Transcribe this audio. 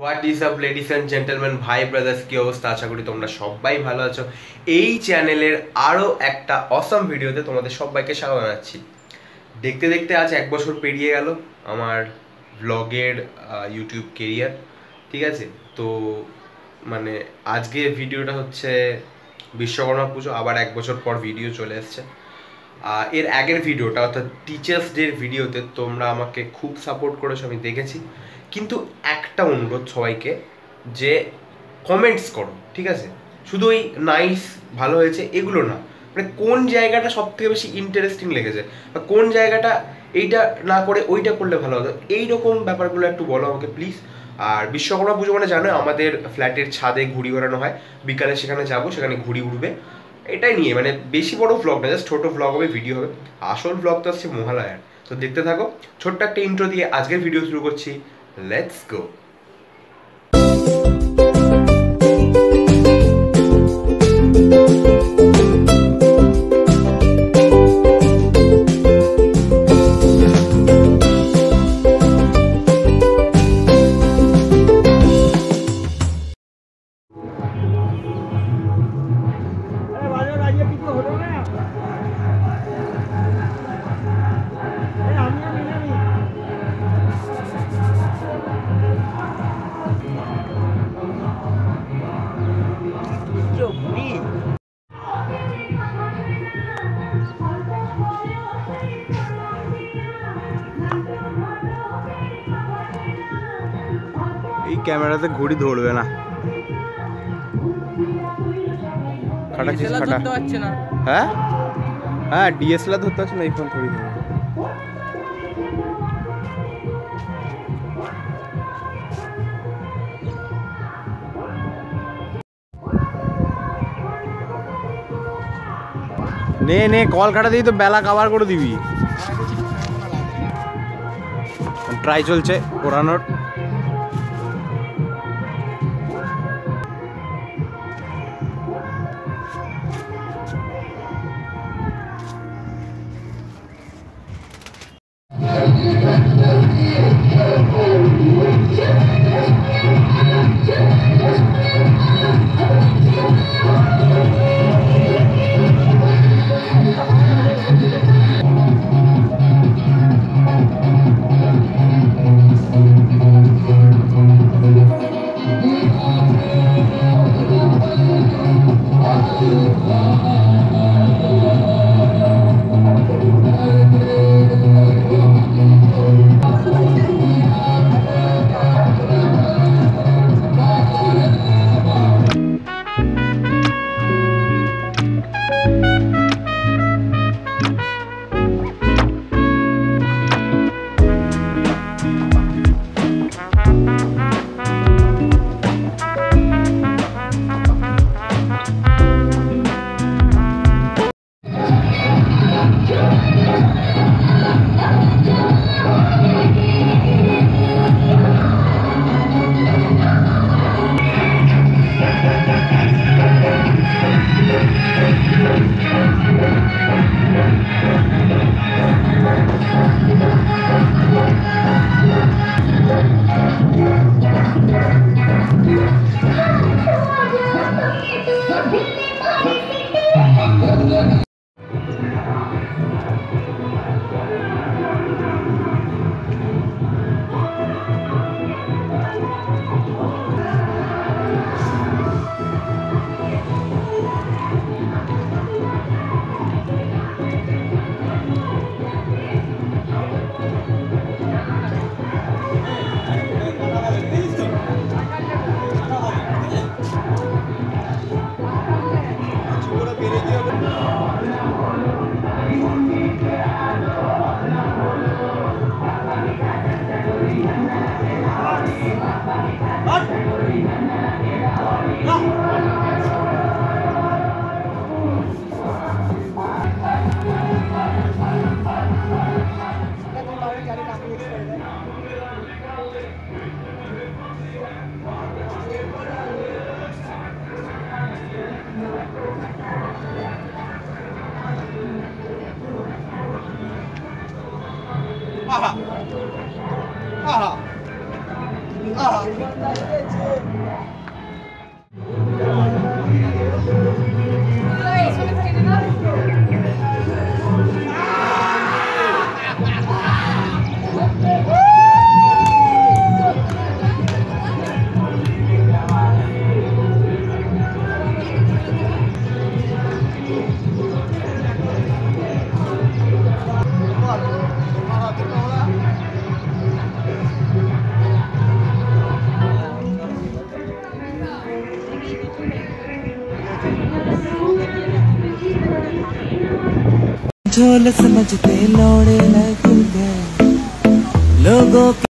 What is up ladies and gentleman ভাই brothers কী অবস্থা? আশা করি তোমরা সবাই ভালো আছো। এই চ্যানেলের আরও একটা অসম ভিডিওতে তোমাদের সবাইকে স্বাগত জানাচ্ছি। দেখতে দেখতে আজ এক বছর পেরিয়ে গেল আমার ব্লগের ইউটিউব কেরিয়ার ঠিক আছে? তো মানে আজকে ভিডিওটা হচ্ছে বিশ্বকর্মা পুজো, আবার এক বছর পর ভিডিও চলে এসছে। এর আগের ভিডিওটা অর্থাৎ টিচার্স ডের ভিডিওতে তোমরা আমাকে খুব সাপোর্ট করেছ, আমি দেখেছি। কিন্তু একটা অনুরোধ সবাইকে যে কমেন্টস করো, ঠিক আছে? শুধু ওই নাইস ভালো হয়েছে এগুলো না। মানে কোন জায়গাটা সব থেকে বেশি ইন্টারেস্টিং লেগেছে? বা কোন জায়গাটা এইটা না করে ওইটা করলে ভালো হতো? এইরকম ব্যাপারগুলো একটু বলো আমাকে প্লিজ আর বিশ্বকর্মা পুজো মানে জানো, আমাদের ফ্ল্যাটের ছাদে ঘুড়ি ওড়ানো হয়। বিকালে সেখানে যাব, সেখানে ঘুড়ি উড়বে। এটাই নিয়ে মানে বেশি বড় ভ্লগ না জাস্ট ছোটো ভ্লগ হবে ভিডিও হবে। আসল ভ্লগ তো আসছে মহালয়ার। তো দেখতে থাকো, ছোট্ট একটা ইন্ট্রো দিয়ে আজকের ভিডিও শুরু করছি। Let's go. ক্যামেরাতে ঘড়ি ধরবে না। খাটাচ্ছিস খাটা। হ্যাঁ? হ্যাঁ ডিএসএলআর ধরতে পারছি না এই ফোন থোড়ি ধরবে। নে নে কল কাটা দিই তো বেলা কাভার করে দিবি। ট্রাই চলছে ওড়ানোর। 哈哈，哈哈。Eyvallah. झोल समझते लौड़े न गए लोगों